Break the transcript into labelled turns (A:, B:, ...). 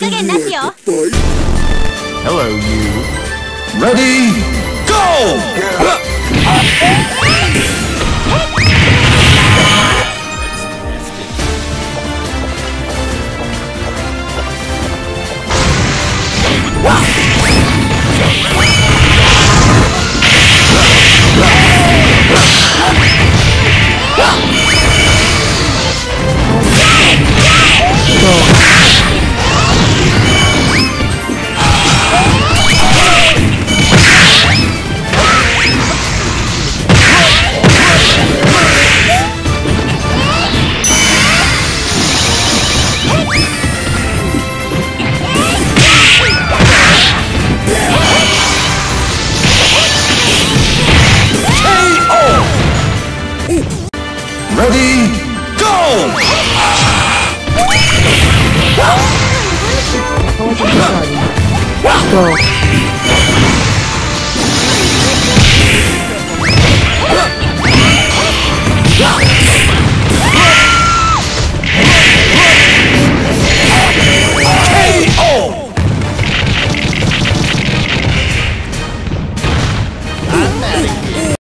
A: 加減なしよ
B: Hello, you.
C: Ready, go! Boom!
D: Go.